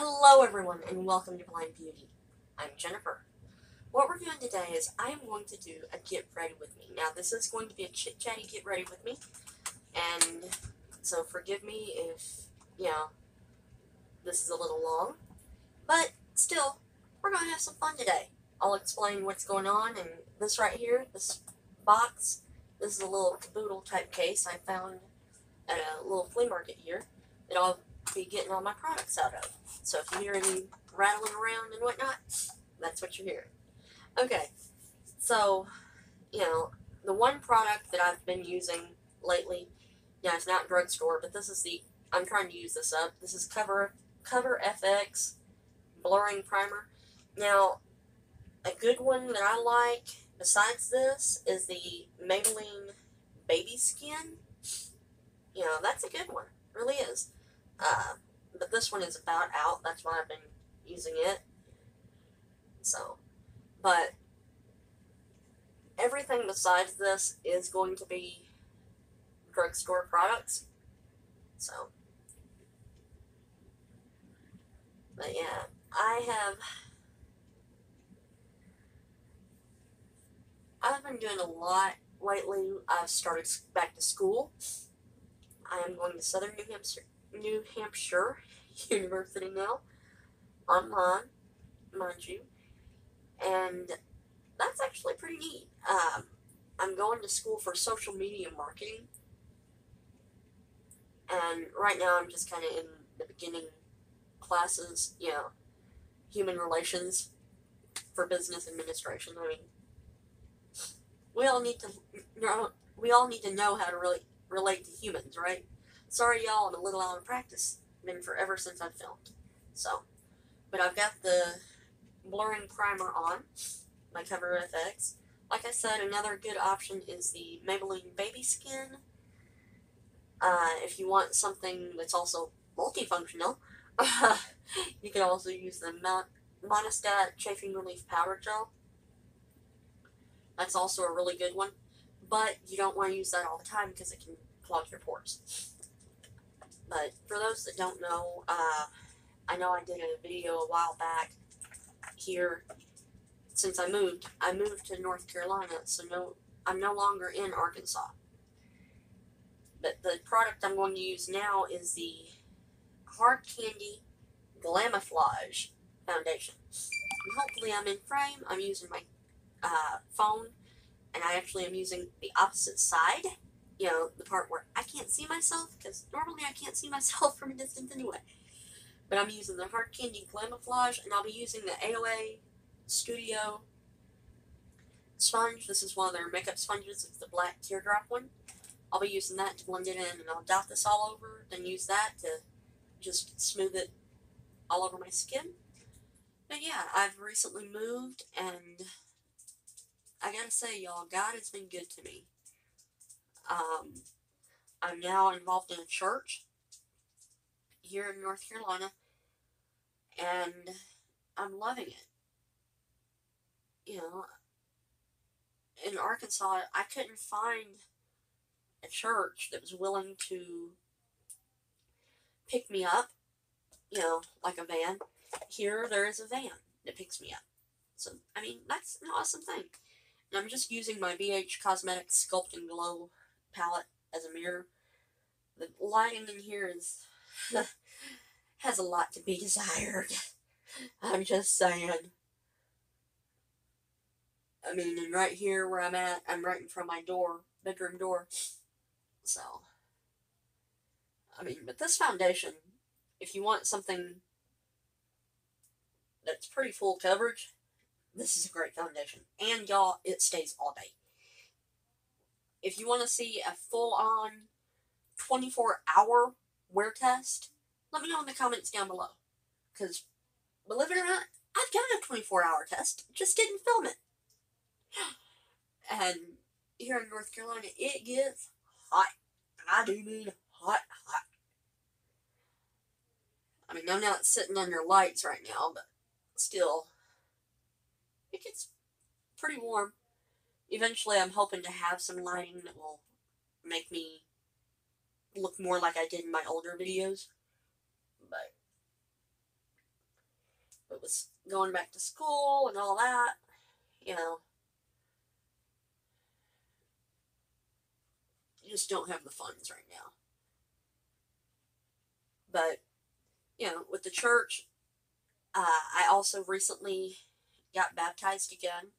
Hello everyone and welcome to Blind Beauty. I'm Jennifer. What we're doing today is I am going to do a get ready with me. Now this is going to be a chit chatty get ready with me and so forgive me if, you know, this is a little long, but still, we're going to have some fun today. I'll explain what's going on and this right here, this box, this is a little caboodle type case I found at a little flea market here It I'll be getting all my products out of. So if you hear any rattling around and whatnot, that's what you're hearing. Okay, so, you know, the one product that I've been using lately, yeah, it's not drugstore, but this is the, I'm trying to use this up. This is Cover, Cover FX Blurring Primer. Now, a good one that I like besides this is the Maybelline Baby Skin. You know, that's a good one. It really is. Uh, but this one is about out. That's why I've been using it. So, but everything besides this is going to be drugstore products. So, but yeah, I have. I've been doing a lot lately. I've started back to school. I am going to Southern New Hampshire, New Hampshire University now, online, mind you, and that's actually pretty neat. Um, I'm going to school for social media marketing, and right now I'm just kind of in the beginning classes, you know, human relations for business administration. I mean, we all need to, know, we all need to know how to really relate to humans, right? Sorry, y'all, I'm a little out of practice. Been forever since I've filmed. So, but I've got the blurring primer on, my Cover FX. Like I said, another good option is the Maybelline Baby Skin. Uh, if you want something that's also multifunctional, you can also use the Monistat Chafing Relief Powder Gel. That's also a really good one, but you don't want to use that all the time because it can clog your pores. But for those that don't know, uh, I know I did a video a while back here. Since I moved, I moved to North Carolina, so no, I'm no longer in Arkansas. But the product I'm going to use now is the Hard Candy Glamouflage Foundation. And hopefully I'm in frame. I'm using my uh, phone, and I actually am using the opposite side you know, the part where I can't see myself, because normally I can't see myself from a distance anyway. But I'm using the Hard Candy Glamouflage, and I'll be using the AOA Studio sponge. This is one of their makeup sponges. It's the black teardrop one. I'll be using that to blend it in, and I'll dot this all over, then use that to just smooth it all over my skin. But yeah, I've recently moved, and I gotta say, y'all, God has been good to me. Um, I'm now involved in a church here in North Carolina, and I'm loving it. You know, in Arkansas, I couldn't find a church that was willing to pick me up, you know, like a van. Here, there is a van that picks me up. So, I mean, that's an awesome thing. And I'm just using my BH Cosmetics Sculpt and Glow palette as a mirror. The lighting in here is has a lot to be desired. I'm just saying. I mean, and right here where I'm at, I'm right in front of my door, bedroom door. So, I mean, but this foundation, if you want something that's pretty full coverage, this is a great foundation. And y'all, it stays all day if you want to see a full on 24 hour wear test, let me know in the comments down below. Because, believe it or not, I've done a 24 hour test, just didn't film it. And here in North Carolina, it gets hot. I do mean hot, hot. I mean, I'm not sitting under lights right now, but still, it gets pretty warm eventually I'm hoping to have some lighting that will make me look more like I did in my older videos. But But with going back to school and all that, you know, you just don't have the funds right now. But, you know, with the church, uh, I also recently got baptized again,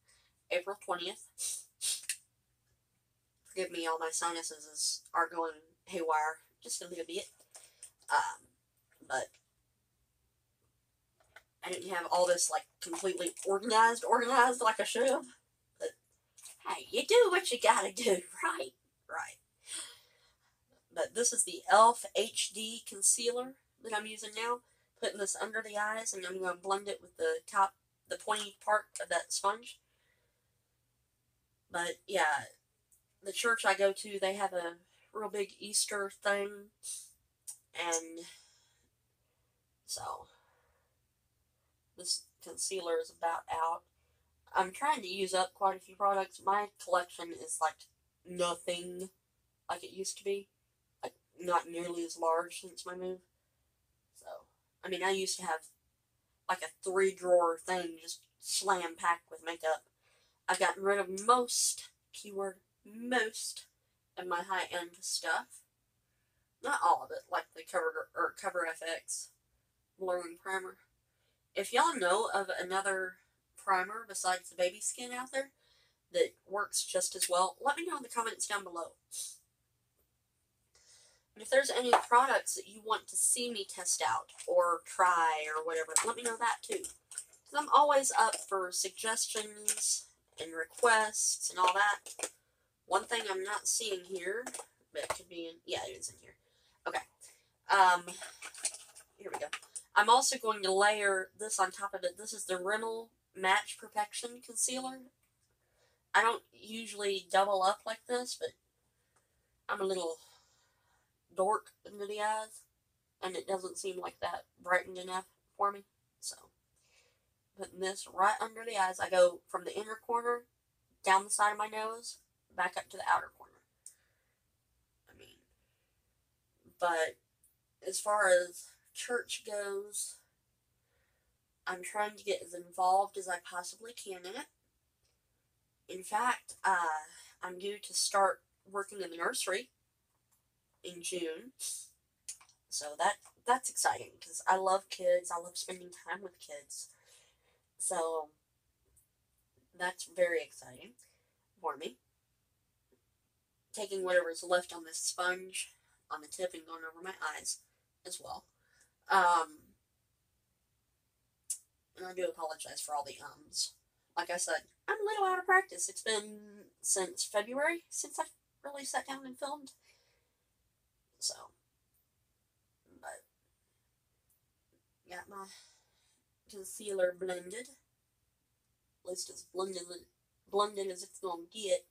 April 20th. Forgive me, all my sinuses are going haywire just a little bit. Um, but I didn't have all this like completely organized, organized like I should have. But hey, you do what you gotta do, right? Right. But this is the e.l.f. HD concealer that I'm using now. Putting this under the eyes, and I'm going to blend it with the top, the pointy part of that sponge. But yeah, the church I go to, they have a real big Easter thing, and so this concealer is about out. I'm trying to use up quite a few products. My collection is like nothing like it used to be. Like not nearly as large since my move. So I mean I used to have like a three drawer thing just slam packed with makeup. I've gotten rid of most keyword most of my high end stuff. Not all of it, like the cover or cover FX blurring primer. If y'all know of another primer besides the baby skin out there that works just as well, let me know in the comments down below. And if there's any products that you want to see me test out or try or whatever, let me know that too. Because I'm always up for suggestions and requests and all that. One thing I'm not seeing here, but it could be in, yeah, it is in here. Okay. Um, here we go. I'm also going to layer this on top of it. This is the Rimmel Match Perfection Concealer. I don't usually double up like this, but I'm a little dork under the eyes, and it doesn't seem like that brightened enough for me. Putting this right under the eyes. I go from the inner corner down the side of my nose, back up to the outer corner. I mean, but as far as church goes, I'm trying to get as involved as I possibly can in it. In fact, uh, I'm due to start working in the nursery in June. So that that's exciting because I love kids. I love spending time with kids. So that's very exciting for me. Taking whatever's left on this sponge on the tip and going over my eyes as well. Um, and I do apologize for all the ums. Like I said, I'm a little out of practice. It's been since February since I really sat down and filmed. So, but got my concealer blended. At least as blended, blended as it's going to get.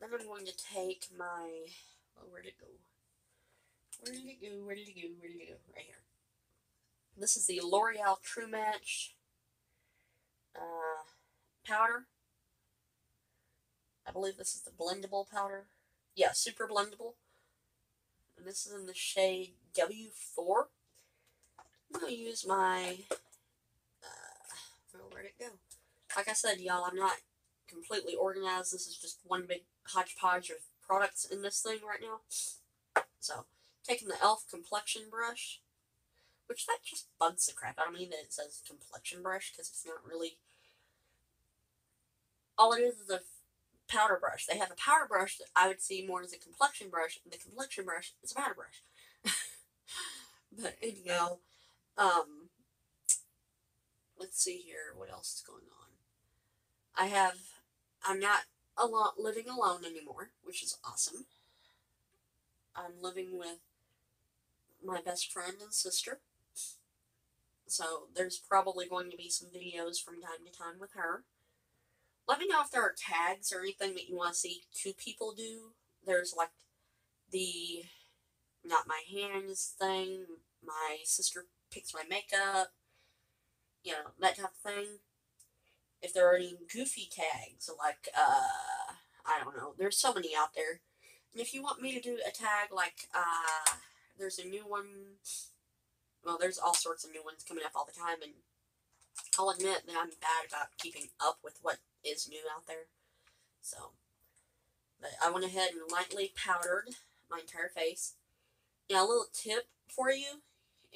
Then I'm going to take my, oh, where'd it go? Where did it go? Where did it go? Where did it go? Right here. This is the L'Oreal True Match uh, powder. I believe this is the blendable powder. Yeah, super blendable. And this is in the shade W4. I'm to use my... Uh, where'd it go? Like I said, y'all, I'm not completely organized. This is just one big hodgepodge of products in this thing right now. So, taking the e.l.f. complexion brush, which that just bugs the crap out of me that it says complexion brush because it's not really. All it is is a powder brush. They have a powder brush that I would see more as a complexion brush, and the complexion brush is a powder brush. but anyhow, um, let's see here what else is going on. I have, I'm not alone, living alone anymore, which is awesome. I'm living with my best friend and sister. So there's probably going to be some videos from time to time with her. Let me know if there are tags or anything that you want to see two people do. There's like the not my hands thing, my sister picks my makeup, you know, that type of thing. If there are any goofy tags, like, uh, I don't know, there's so many out there. And if you want me to do a tag like, uh, there's a new one well, there's all sorts of new ones coming up all the time, and I'll admit that I'm bad about keeping up with what is new out there. So, but I went ahead and lightly powdered my entire face. Now, a little tip for you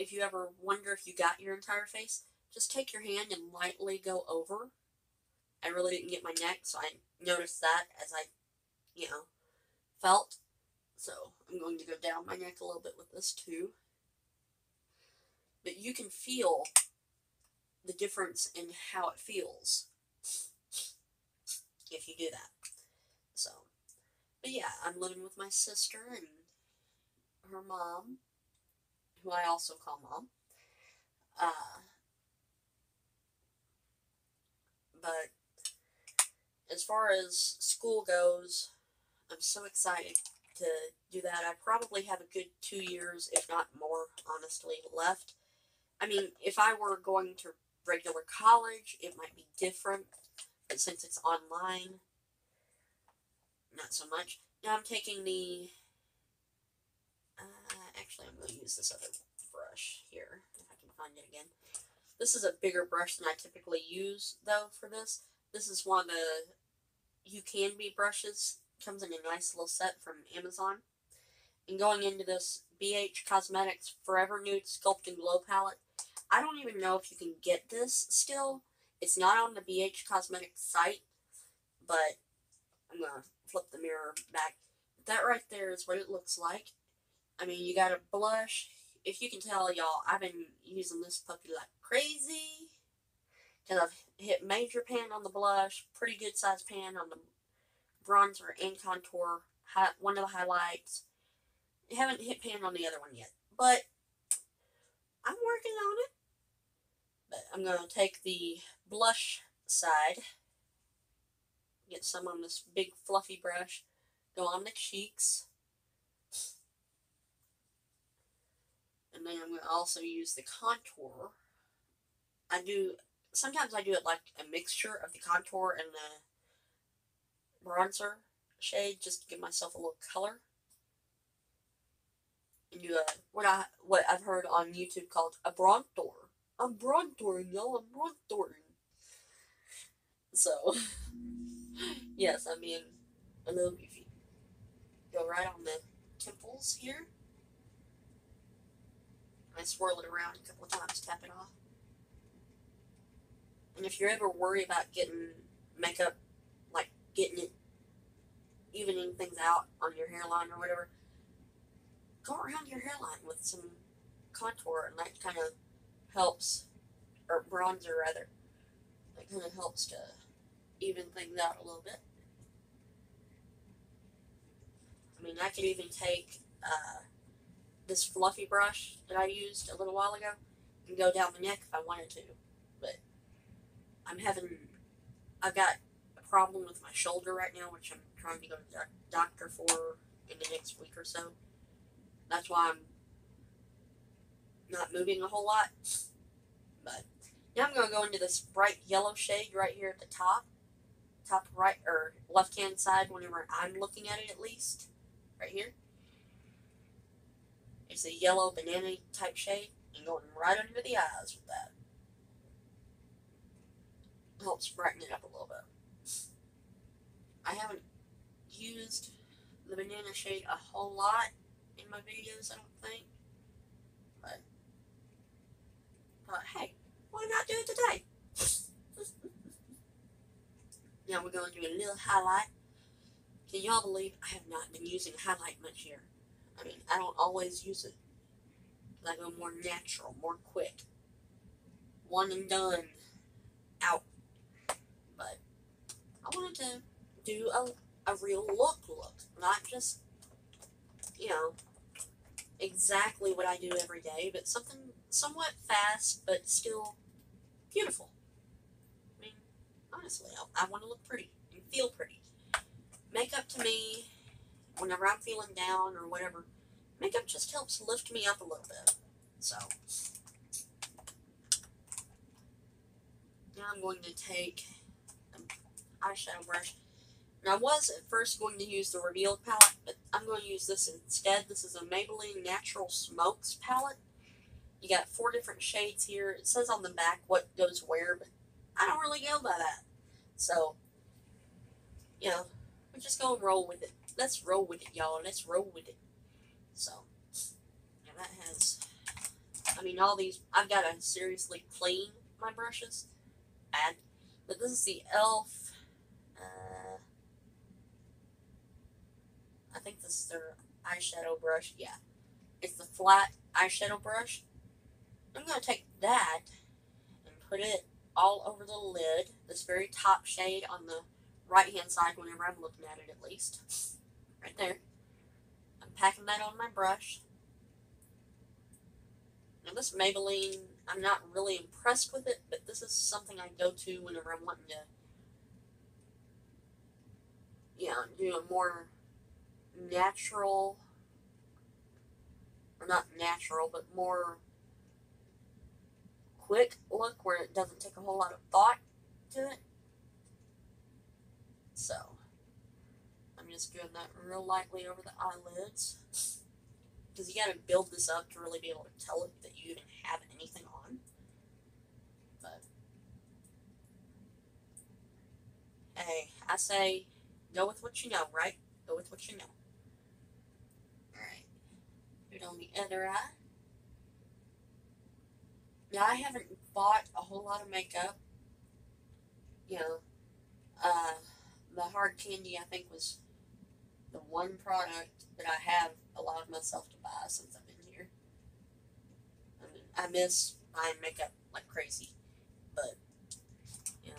if you ever wonder if you got your entire face, just take your hand and lightly go over. I really didn't get my neck, so I noticed that as I, you know, felt. So I'm going to go down my neck a little bit with this too. But you can feel the difference in how it feels if you do that. So, but yeah, I'm living with my sister and her mom, who I also call mom. Uh, but as far as school goes, I'm so excited to do that. I probably have a good two years, if not more, honestly, left. I mean, if I were going to regular college, it might be different, but since it's online, not so much. Now I'm taking the, actually I'm going to use this other brush here, if I can find it again. This is a bigger brush than I typically use, though, for this. This is one of the Ucanbe brushes. Comes in a nice little set from Amazon. And going into this BH Cosmetics Forever Nude Sculpt and Glow palette, I don't even know if you can get this still. It's not on the BH Cosmetics site, but I'm going to flip the mirror back. That right there is what it looks like. I mean, you got a blush. If you can tell, y'all, I've been using this puppy like crazy. Because I've hit major pan on the blush, pretty good size pan on the bronzer and contour, one of the highlights. I haven't hit pan on the other one yet, but I'm working on it. But I'm going to take the blush side, get some on this big fluffy brush, go on the cheeks. And then I'm going to also use the contour. I do, sometimes I do it like a mixture of the contour and the bronzer shade just to give myself a little color. And do a, what, I, what I've heard on YouTube called a bronzer. I'm bronzing, y'all. I'm bronzing. So, yes, I mean, a little if you go right on the temples here. I swirl it around a couple of times, tap it off. And if you're ever worried about getting makeup, like getting it, evening things out on your hairline or whatever, go around your hairline with some contour and that kind of helps, or bronzer rather, that kind of helps to even things out a little bit. I mean, I could even take uh, this fluffy brush that I used a little while ago and go down the neck if I wanted to. But I'm having, I've got a problem with my shoulder right now, which I'm trying to go to the doctor for in the next week or so. That's why I'm not moving a whole lot. But now I'm going to go into this bright yellow shade right here at the top. Top right, or left hand side whenever I'm looking at it at least. Right here. It's a yellow banana type shade. And going right under the eyes with that. Helps brighten it up a little bit. I haven't used the banana shade a whole lot in my videos, I don't think. But thought, hey, why not do it today? now we're going to do a little highlight. Can y'all believe I have not been using highlight much here? I mean, I don't always use it. I go more natural, more quick. One and done. Out. But I wanted to do a, a real look look. Not just, you know, exactly what I do every day, but something somewhat fast, but still beautiful. I mean, honestly, I, I want to look pretty and feel pretty. Makeup to me, whenever I'm feeling down or whatever, makeup just helps lift me up a little bit. So, now I'm going to take an eyeshadow brush. And I was at first going to use the Revealed palette, but I'm going to use this instead. This is a Maybelline Natural Smokes palette. you got four different shades here. It says on the back what goes where, but I don't really go by that. So, you know, we're just going to roll with it. Let's roll with it, y'all. Let's roll with it. So, yeah, that has, I mean, all these, I've got to seriously clean my brushes. Bad. But this is the e.l.f. Uh, I think this is their eyeshadow brush. Yeah. It's the flat eyeshadow brush. I'm going to take that and put it all over the lid, this very top shade on the right hand side whenever I'm looking at it at least. Right there. I'm packing that on my brush. Now this Maybelline, I'm not really impressed with it, but this is something I go to whenever I'm wanting to, know, do a more natural, or not natural, but more quick look where it doesn't take a whole lot of thought to it. So, Doing that real lightly over the eyelids. Because you gotta build this up to really be able to tell it that you even have anything on. But, hey, I say go with what you know, right? Go with what you know. Alright. Put on the other eye. Now, I haven't bought a whole lot of makeup. You know, uh, the hard candy, I think, was the one product that I have allowed myself to buy since I've been here. I mean, I miss buying makeup like crazy, but,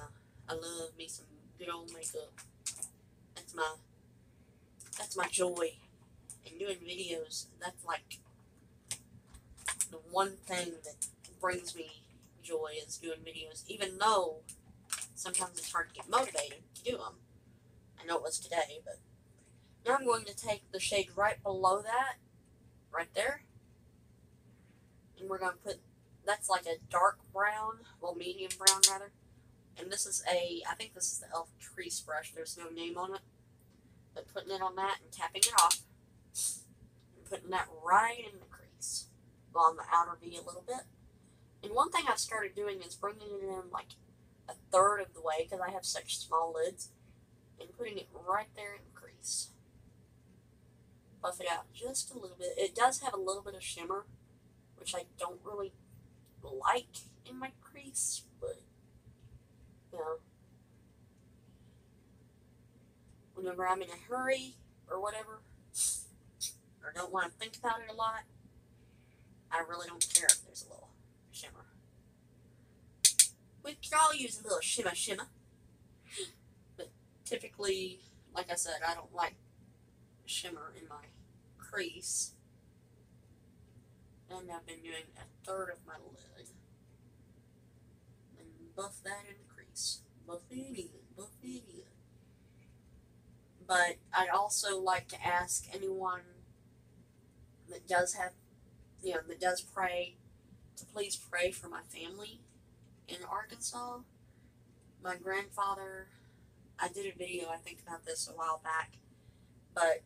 know, I love me some good old makeup. That's my, that's my joy. And doing videos, that's like the one thing that brings me joy is doing videos, even though sometimes it's hard to get motivated to do them. I know it was today, but now I'm going to take the shade right below that, right there, and we're going to put, that's like a dark brown, well, medium brown rather, and this is a, I think this is the e.l.f. crease brush, there's no name on it, but putting it on that and tapping it off, and putting that right in the crease, on the outer V a little bit. And one thing I've started doing is bringing it in like a third of the way because I have such small lids and putting it right there in the crease. Buff it out just a little bit. It does have a little bit of shimmer, which I don't really like in my crease, but you know, whenever I'm in a hurry or whatever, or don't want to think about it a lot, I really don't care if there's a little shimmer. We can all use a little shimmer shimmer. But typically, like I said, I don't like shimmer in my crease. And I've been doing a third of my lid. And buff that in the crease. Buff it buff it. But I'd also like to ask anyone that does have, you know, that does pray to please pray for my family in Arkansas. My grandfather, I did a video, I think, about this a while back, but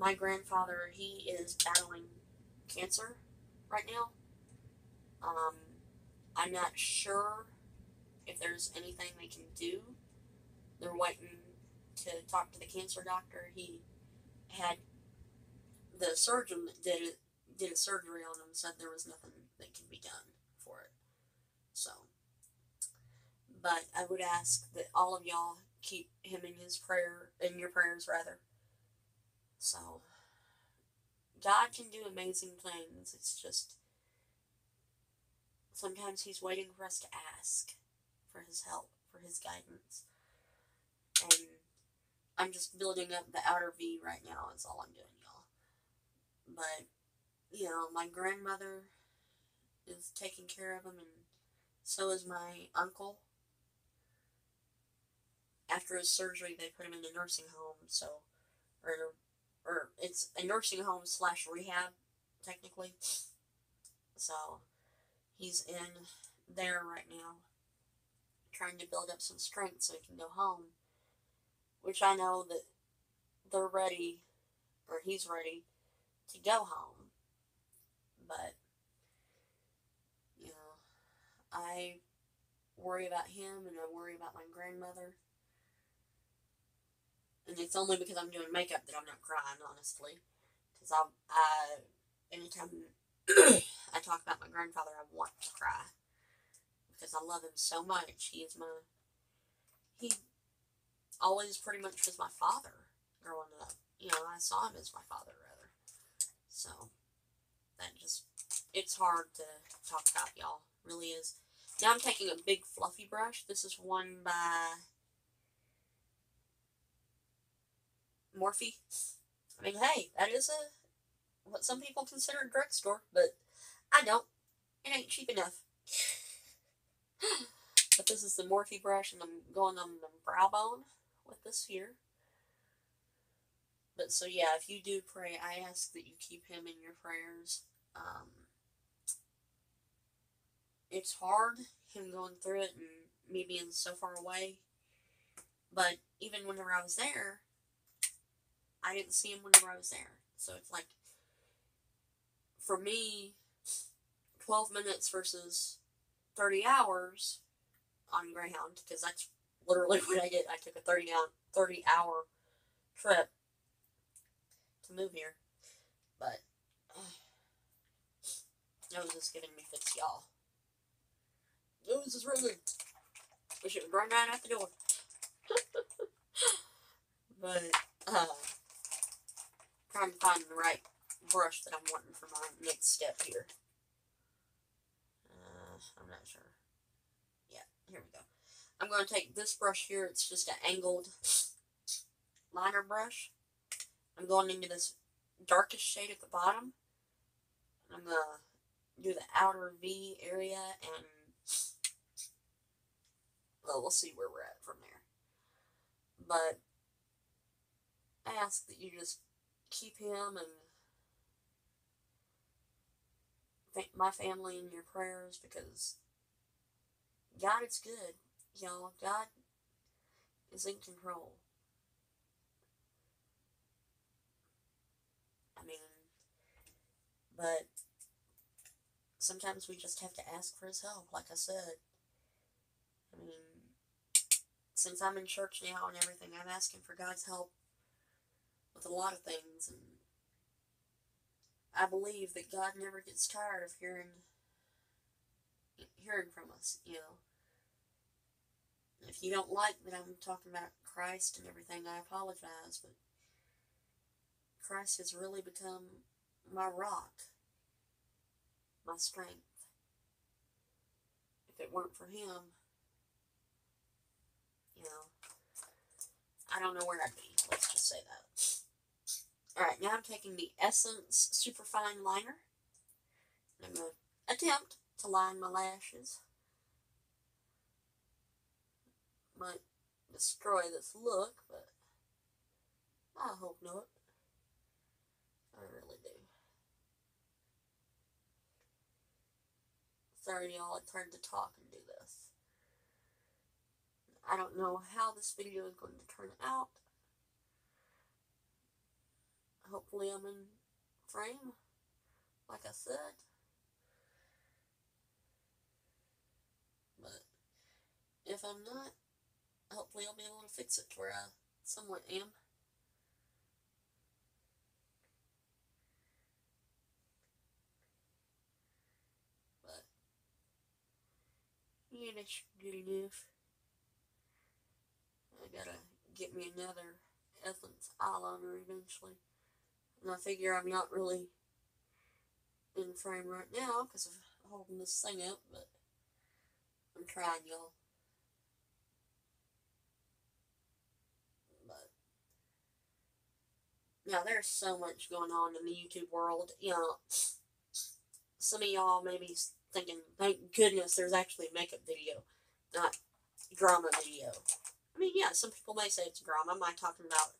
my grandfather, he is battling cancer right now. Um, I'm not sure if there's anything they can do. They're waiting to talk to the cancer doctor. He had the surgeon that did it did a surgery on him said there was nothing that can be done for it. So, but I would ask that all of y'all keep him in his prayer, in your prayers rather. So, God can do amazing things. It's just sometimes He's waiting for us to ask for His help, for His guidance. And I'm just building up the outer V right now, is all I'm doing, y'all. But you know, my grandmother is taking care of him, and so is my uncle. After his surgery, they put him in a nursing home, so, or, it's a nursing home slash rehab, technically. So, he's in there right now, trying to build up some strength so he can go home. Which I know that they're ready, or he's ready, to go home but you know, I worry about him and I worry about my grandmother. And it's only because I'm doing makeup that I'm not crying, honestly. Because I, I, anytime I talk about my grandfather, I want to cry. Because I love him so much. He is my, he always pretty much was my father growing up. You know, I saw him as my father, rather. So, that just, it's hard to talk about, y'all. Really is. Now I'm taking a big fluffy brush. This is one by Morphe. I mean, hey, that is a what some people consider a drugstore, but I don't. It ain't cheap enough. but this is the Morphe brush, and I'm going on the brow bone with this here. But so yeah, if you do pray, I ask that you keep him in your prayers. Um, it's hard him going through it and me being so far away. But even whenever I was there, I didn't see him whenever I was there. So it's like, for me, 12 minutes versus 30 hours on Greyhound, because that's literally what I did. I took a 30 hour, 30 hour trip to move here. But, uh, was just giving me fits, y'all. Nose is running. Wish it would run right out the door. but, uh, trying to find the right brush that I'm wanting for my next step here. Uh, I'm not sure. Yeah, here we go. I'm going to take this brush here. It's just an angled liner brush. I'm going into this darkest shade at the bottom. I'm going to do the outer V area and well, we'll see where we're at from there. But I ask that you just keep him and my family in your prayers because God is good, y'all. God is in control. I mean, but sometimes we just have to ask for his help, like I said. I mean, since I'm in church now and everything, I'm asking for God's help with a lot of things, and I believe that God never gets tired of hearing hearing from us, you know. If you don't like that I'm talking about Christ and everything, I apologize, but Christ has really become my rock, my strength. If it weren't for him, you know, I don't know where I'd be. Let's just say that. Alright, now I'm taking the Essence Superfine Liner. I'm going to attempt to line my lashes. Might destroy this look, but I hope not. I really do. Sorry, y'all, I tried to talk and do this. I don't know how this video is going to turn out. Hopefully I'm in frame, like I said. But if I'm not, hopefully I'll be able to fix it to where I somewhat am. But, yeah, that's good enough. I gotta get me another Essence eyeliner eventually. And I figure I'm not really in frame right now because of holding this thing up, but I'm trying, y'all. But, yeah, there's so much going on in the YouTube world. You know, some of y'all may be thinking, thank goodness there's actually a makeup video, not drama video. I mean, yeah, some people may say it's drama. I'm not talking about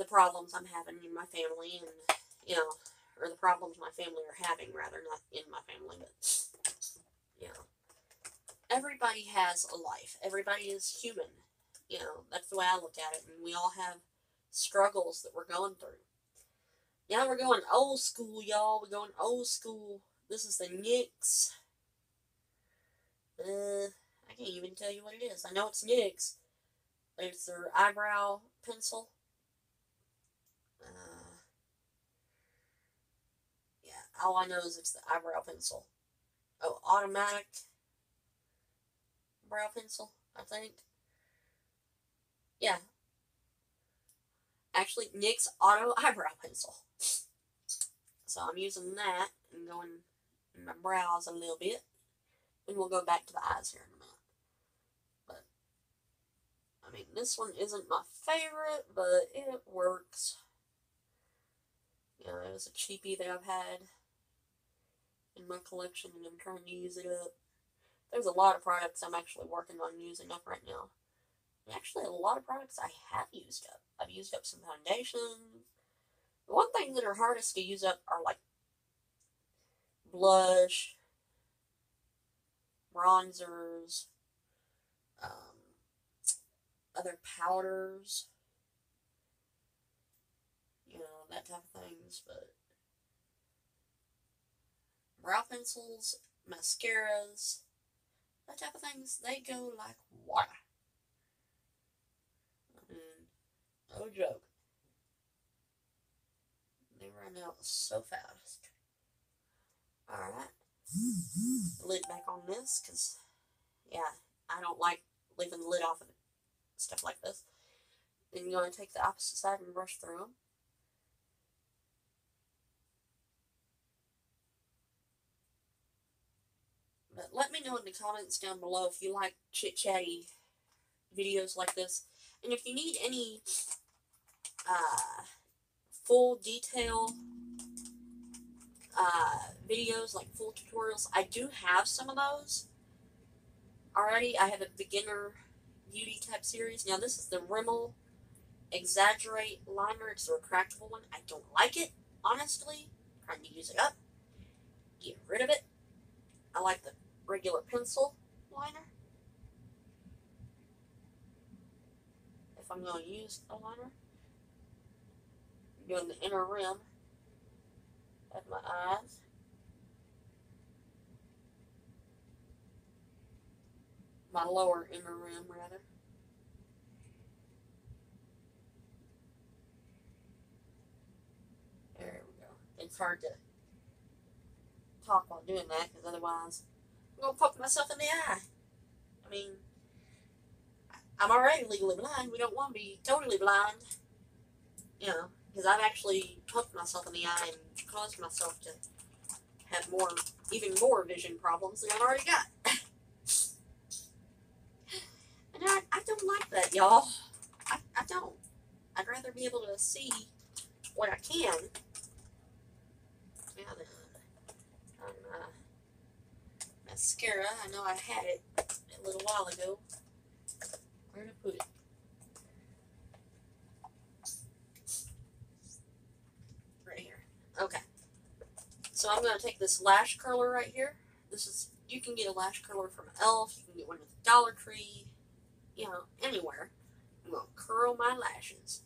the problems I'm having in my family and, you know, or the problems my family are having, rather, not in my family, but, you know. Everybody has a life. Everybody is human. You know, that's the way I look at it. And we all have struggles that we're going through. Now we're going old school, y'all. We're going old school. This is the NYX Uh, I can't even tell you what it is. I know it's NYX. It's their eyebrow pencil. Uh, yeah, all I know is it's the eyebrow pencil. Oh, automatic brow pencil, I think. Yeah. Actually, NYX Auto Eyebrow Pencil. So I'm using that and going in my brows a little bit. And we'll go back to the eyes here in a minute. But, I mean, this one isn't my favorite, but it works. You know, it was a cheapie that I've had in my collection and I'm trying to use it up. There's a lot of products I'm actually working on using up right now. Actually, a lot of products I have used up. I've used up some foundations. The one thing that are hardest to use up are like blush, bronzers, um, other powders, you know, that type of things, but brow pencils, mascaras, that type of things, they go like water. Mm-hmm. no joke. They run out so fast. Alright. Lid back on this, because, yeah, I don't like leaving the lid off of stuff like this. Then you're going to take the opposite side and brush through them. But let me know in the comments down below if you like chit-chatty videos like this. And if you need any uh, full detail uh, videos, like full tutorials. I do have some of those already. I have a beginner beauty type series. Now this is the Rimmel Exaggerate liner. It's a retractable one. I don't like it, honestly. I'm trying to use it up. Get rid of it. I like the regular pencil liner. If I'm going to use a liner doing the inner rim of my eyes. My lower inner rim, rather. There we go. It's hard to talk while doing that because otherwise To poke myself in the eye. I mean, I'm already legally blind. We don't want to be totally blind. You know because I've actually poked myself in the eye and caused myself to have more, even more vision problems than I've already got. and I, I don't like that, y'all. I, I don't. I'd rather be able to see what I can. Now then, on uh, mascara, I know I had it a little while ago. Where to put it? Right here. Okay. So I'm going to take this lash curler right here. This is, you can get a lash curler from e.l.f. You can get one at Dollar Tree, you know, anywhere. I'm going to curl my lashes.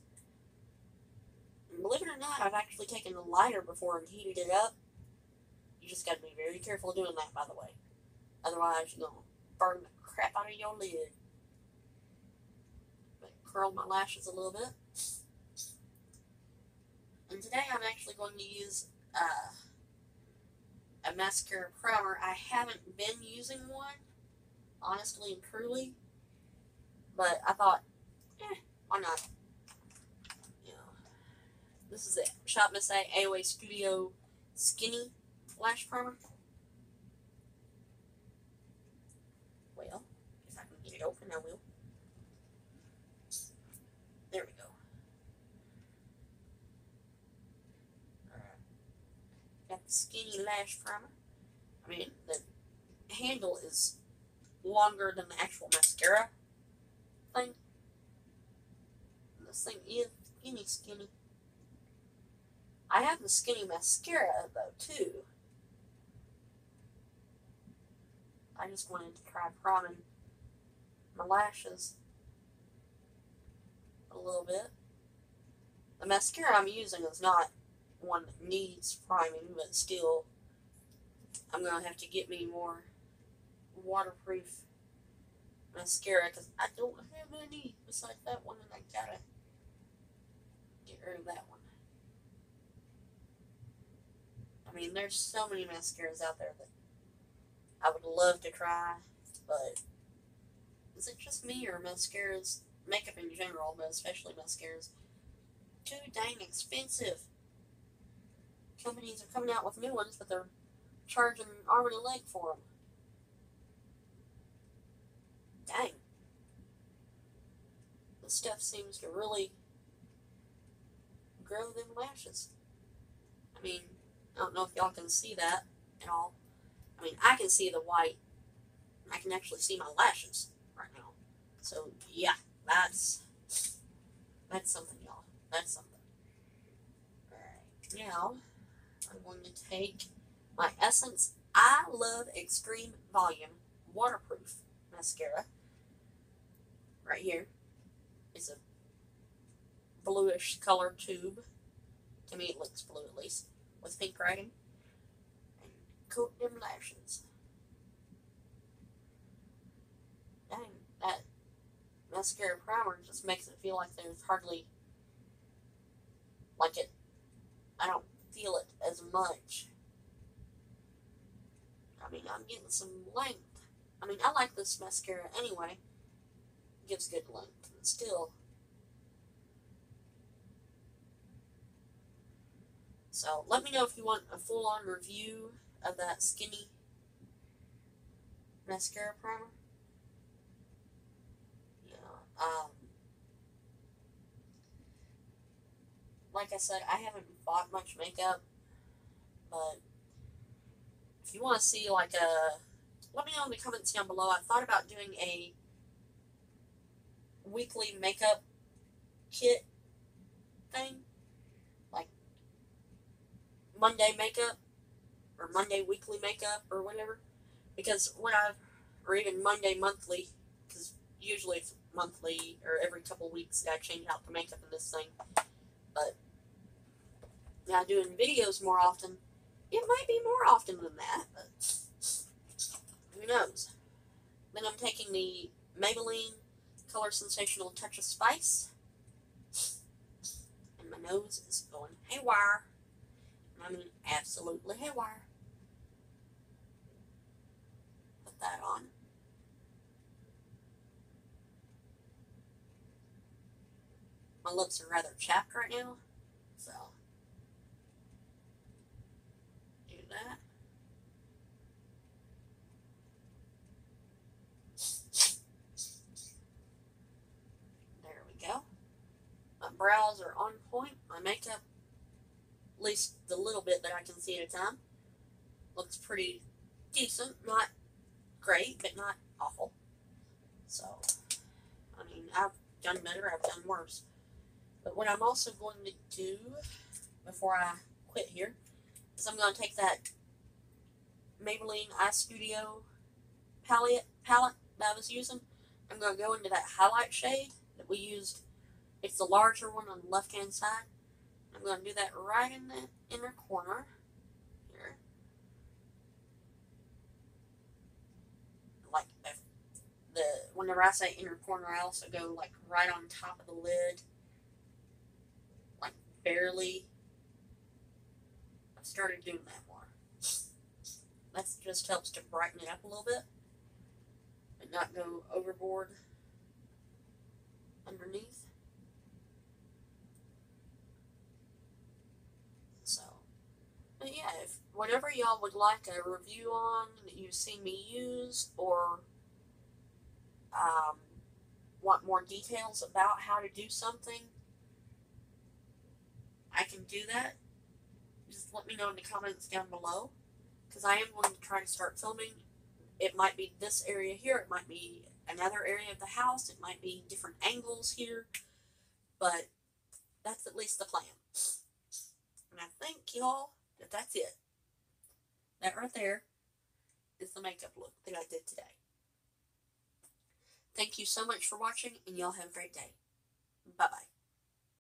And believe it or not, I've actually taken a lighter before and heated it up. You just got to be very careful doing that, by the way. Otherwise, you're going to burn the crap out of your lid. Curl my lashes a little bit. And today I'm actually going to use uh, a mascara primer. I haven't been using one, honestly and truly. But I thought, eh, why not? You know, this is it. Shop Miss A AOA Studio Skinny Lash Primer. Well, if I can get it open, Got the skinny lash primer. I mean, the handle is longer than the actual mascara thing. This thing is skinny, skinny. I have the skinny mascara, though, too. I just wanted to try priming my lashes a little bit. The mascara I'm using is not one that needs priming, but still, I'm going to have to get me more waterproof mascara because I don't have any besides that one and I gotta get rid of that one. I mean, there's so many mascaras out there that I would love to try, but is it just me or mascaras, makeup in general, but especially mascaras, too dang expensive? Companies are coming out with new ones, but they're charging arm and a leg for them. Dang. This stuff seems to really grow them lashes. I mean, I don't know if y'all can see that at all. I mean, I can see the white. I can actually see my lashes. So yeah, that's that's something, y'all. That's something. Alright, now I'm going to take my Essence I Love Extreme Volume Waterproof Mascara. Right here. It's a bluish color tube. To me, it looks blue at least with pink writing and coat them lashes. Dang, that mascara primer just makes it feel like there's hardly, like it, I don't feel it as much. I mean, I'm getting some length. I mean, I like this mascara anyway. It gives good length. Still, So let me know if you want a full on review of that skinny mascara primer. Um, like I said, I haven't bought much makeup, but if you want to see like a, let me know in the comments down below. I thought about doing a weekly makeup kit thing like Monday makeup or Monday weekly makeup or whatever. Because when I, or even Monday monthly, because usually it's monthly or every couple weeks I change out the makeup in this thing. But now doing videos more often, it might be more often than that, but who knows. Then I'm taking the Maybelline Color Sensational Touch of Spice. And my nose is going haywire. I mean, absolutely haywire. Put that on. My lips are rather chapped right now, so do that. There we go. My brows are on point. My makeup at least the little bit that I can see at a time. Looks pretty decent. Not great, but not awful. So, I mean, I've done better, I've done worse. But what I'm also going to do before I quit here is I'm going to take that Maybelline Eye Studio palette, palette that I was using. I'm going to go into that highlight shade that we used. It's the larger one on the left-hand side. I'm going to do that right in the inner corner here. Like the whenever I say inner corner, I also go like right on top of the lid, barely. Started doing that more. That just helps to brighten it up a little bit and not go overboard underneath. But yeah, if whatever y'all would like a review on that you've seen me use or um, want more details about how to do something, I can do that. Just let me know in the comments down below because I am going to try to start filming. It might be this area here, it might be another area of the house, it might be different angles here, but that's at least the plan. And I thank y'all but that's it. That right there is the makeup look that I did today. Thank you so much for watching, and y'all have a great day.